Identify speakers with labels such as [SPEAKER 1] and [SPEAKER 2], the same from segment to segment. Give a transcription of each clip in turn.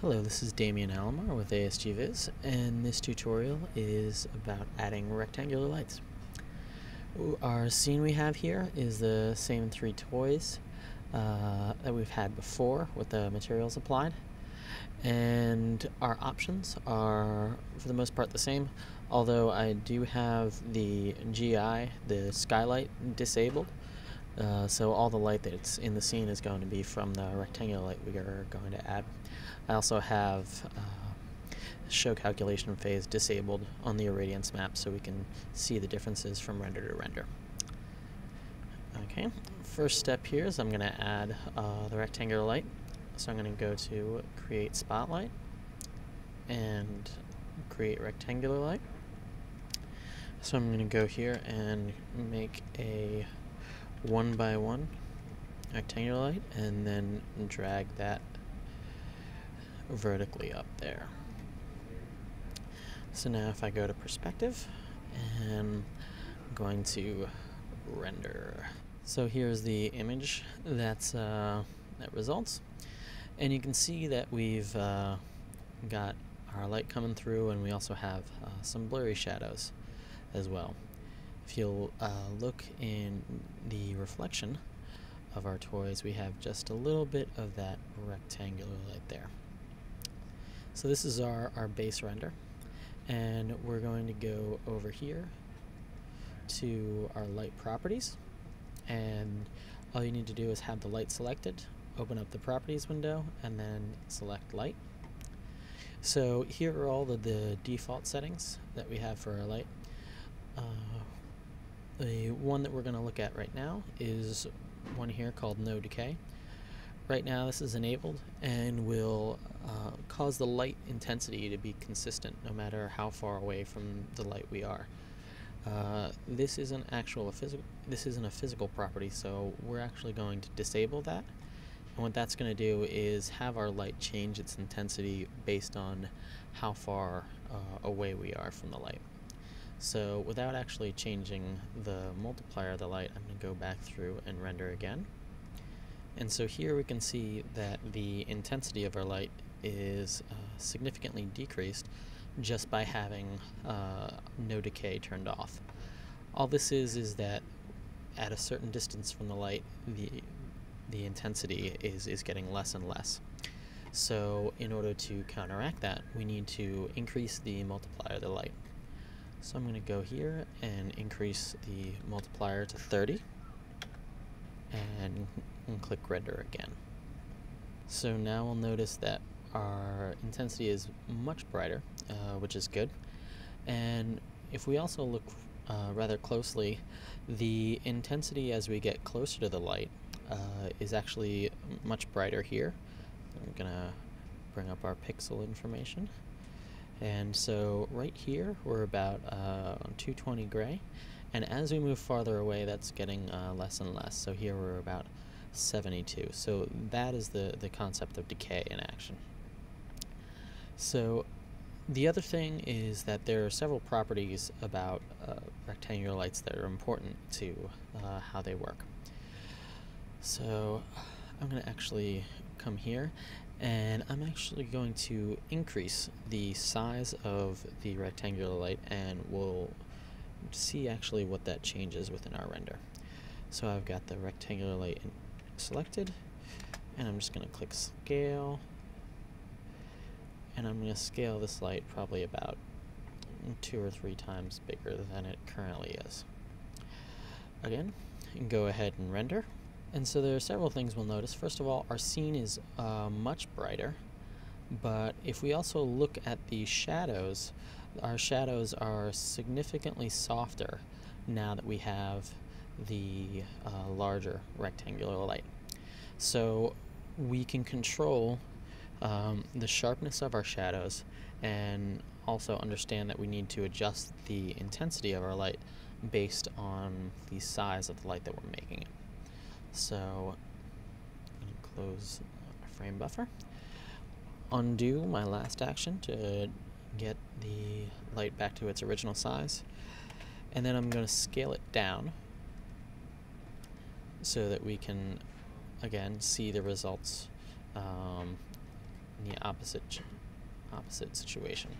[SPEAKER 1] Hello, this is Damian Alomar with ASGVIS, and this tutorial is about adding rectangular lights. Our scene we have here is the same three toys uh, that we've had before with the materials applied, and our options are for the most part the same, although I do have the GI, the skylight, disabled. Uh, so all the light that's in the scene is going to be from the rectangular light we are going to add. I also have uh, show calculation phase disabled on the irradiance map so we can see the differences from render to render. Okay, first step here is I'm going to add uh, the rectangular light. So I'm going to go to create spotlight and create rectangular light. So I'm going to go here and make a one by one rectangular light and then drag that vertically up there. So now if I go to perspective and I'm going to render. So here's the image that's uh, that results and you can see that we've uh, got our light coming through and we also have uh, some blurry shadows as well. If you'll uh, look in the reflection of our toys, we have just a little bit of that rectangular light there. So this is our, our base render, and we're going to go over here to our light properties, and all you need to do is have the light selected, open up the properties window, and then select light. So here are all the, the default settings that we have for our light. The one that we're going to look at right now is one here called no decay. Right now this is enabled and will uh, cause the light intensity to be consistent no matter how far away from the light we are. Uh, this isn't actual a physical this isn't a physical property so we're actually going to disable that and what that's going to do is have our light change its intensity based on how far uh, away we are from the light. So without actually changing the multiplier of the light, I'm going to go back through and render again. And so here we can see that the intensity of our light is uh, significantly decreased just by having uh, no decay turned off. All this is is that at a certain distance from the light, the the intensity is, is getting less and less. So in order to counteract that, we need to increase the multiplier of the light. So I'm going to go here and increase the multiplier to 30 and, click render again. So now we'll notice that our intensity is much brighter, uh, which is good. And if we also look uh, rather closely, the intensity as we get closer to the light uh, is actually much brighter here. I'm going to bring up our pixel information. And so right here, we're about uh, 220 gray. And as we move farther away, that's getting uh, less and less. So here we're about 72. So that is the, the concept of decay in action. So the other thing is that there are several properties about uh, rectangular lights that are important to uh, how they work. So I'm going to actually come here and I'm actually going to increase the size of the rectangular light and we'll see actually what that changes within our render. So I've got the rectangular light selected and I'm just going to click scale and I'm going to scale this light probably about two or three times bigger than it currently is. Again, and go ahead and render. And so there are several things we'll notice. First of all, our scene is uh, much brighter, but if we also look at the shadows, our shadows are significantly softer now that we have the uh, larger rectangular light. So we can control um, the sharpness of our shadows and also understand that we need to adjust the intensity of our light based on the size of the light that we're making it. So close my frame buffer. Undo my last action to get the light back to its original size. And then I'm going to scale it down so that we can, again, see the results um, in the opposite opposite situation.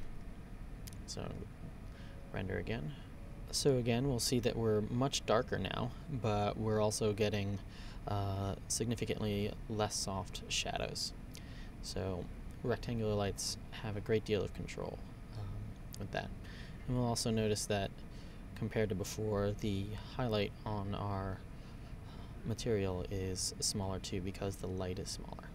[SPEAKER 1] So render again. So again, we'll see that we're much darker now, but we're also getting uh, significantly less soft shadows. So rectangular lights have a great deal of control um, with that. And we'll also notice that compared to before, the highlight on our material is smaller too because the light is smaller.